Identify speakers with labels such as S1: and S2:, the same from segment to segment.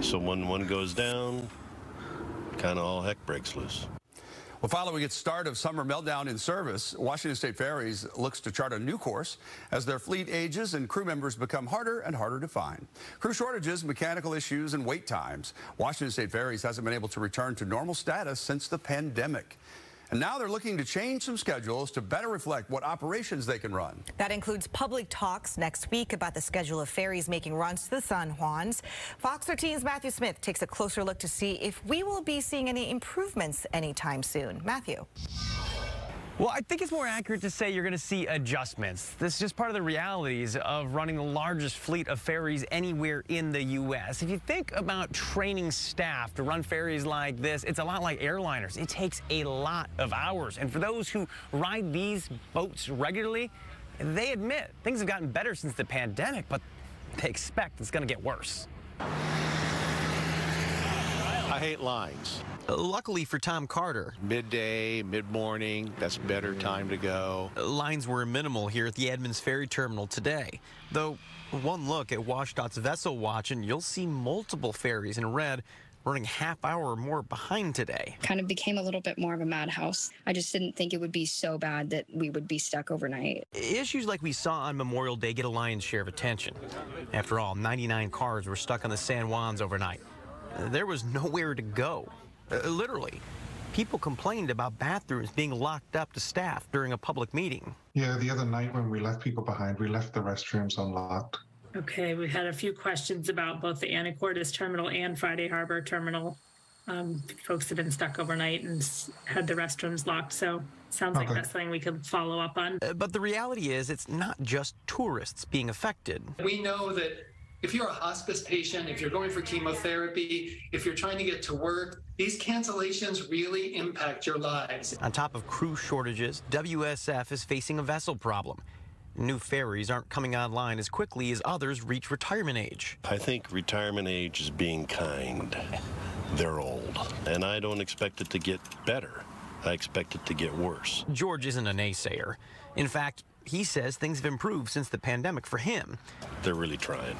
S1: So when one goes down, kind of all heck breaks loose.
S2: Well, following its start of summer meltdown in service, Washington State Ferries looks to chart a new course as their fleet ages and crew members become harder and harder to find. Crew shortages, mechanical issues, and wait times. Washington State Ferries hasn't been able to return to normal status since the pandemic. And now they're looking to change some schedules to better reflect what operations they can run.
S3: That includes public talks next week about the schedule of ferries making runs to the San Juans. Fox 13's Matthew Smith takes a closer look to see if we will be seeing any improvements anytime soon. Matthew.
S4: Well, I think it's more accurate to say you're going to see adjustments. This is just part of the realities of running the largest fleet of ferries anywhere in the U.S. If you think about training staff to run ferries like this, it's a lot like airliners. It takes a lot of hours. And for those who ride these boats regularly, they admit things have gotten better since the pandemic, but they expect it's going to get worse.
S5: I hate lines.
S6: Luckily for Tom Carter,
S5: Midday, mid-morning, that's better time to go.
S6: lines were minimal here at the Edmonds Ferry Terminal today. Though, one look at WSDOT's vessel watch and you'll see multiple ferries in red running half hour or more behind today.
S7: kind of became a little bit more of a madhouse. I just didn't think it would be so bad that we would be stuck overnight.
S6: Issues like we saw on Memorial Day get a lion's share of attention. After all, 99 cars were stuck on the San Juans overnight. There was nowhere to go. Uh, literally. People complained about bathrooms being locked up to staff during a public meeting.
S8: Yeah, the other night when we left people behind, we left the restrooms unlocked.
S9: Okay, we had a few questions about both the Anacortes Terminal and Friday Harbor Terminal. Um, folks have been stuck overnight and had the restrooms locked, so sounds like that's something we could follow up on.
S6: Uh, But the reality is, it's not just tourists being affected.
S10: We know that if you're a hospice patient, if you're going for chemotherapy, if you're trying to get to work, these cancellations really impact your lives.
S6: On top of crew shortages, WSF is facing a vessel problem. New ferries aren't coming online as quickly as others reach retirement age.
S1: I think retirement age is being kind. They're old, and I don't expect it to get better. I expect it to get worse.
S6: George isn't a naysayer. In fact, he says things have improved since the pandemic for him.
S1: They're really trying,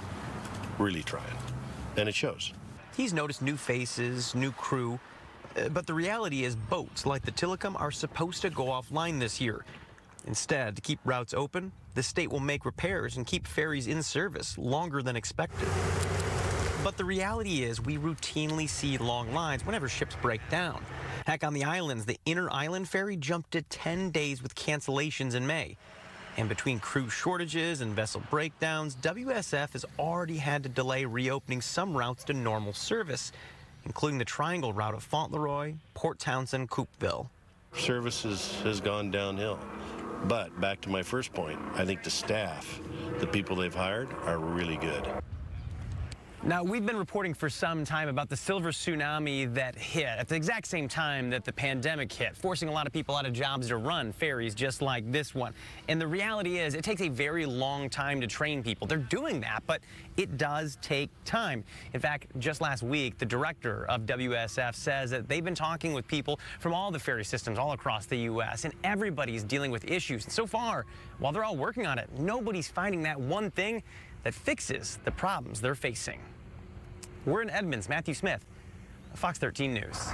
S1: really trying, and it shows.
S6: He's noticed new faces, new crew, uh, but the reality is boats like the Tillicum are supposed to go offline this year. Instead, to keep routes open, the state will make repairs and keep ferries in service longer than expected. But the reality is we routinely see long lines whenever ships break down. Heck, on the islands, the inter-island ferry jumped to 10 days with cancellations in May. And between crew shortages and vessel breakdowns, WSF has already had to delay reopening some routes to normal service, including the triangle route of Fauntleroy, Port Townsend, Coupeville.
S1: Services has gone downhill. But back to my first point, I think the staff, the people they've hired, are really good.
S4: Now, we've been reporting for some time about the silver tsunami that hit at the exact same time that the pandemic hit, forcing a lot of people out of jobs to run ferries just like this one. And the reality is, it takes a very long time to train people. They're doing that, but it does take time. In fact, just last week, the director of WSF says that they've been talking with people from all the ferry systems all across the U.S., and everybody's dealing with issues. And so far, while they're all working on it, nobody's finding that one thing that fixes the problems they're facing. We're in Edmonds. Matthew Smith, Fox 13 News.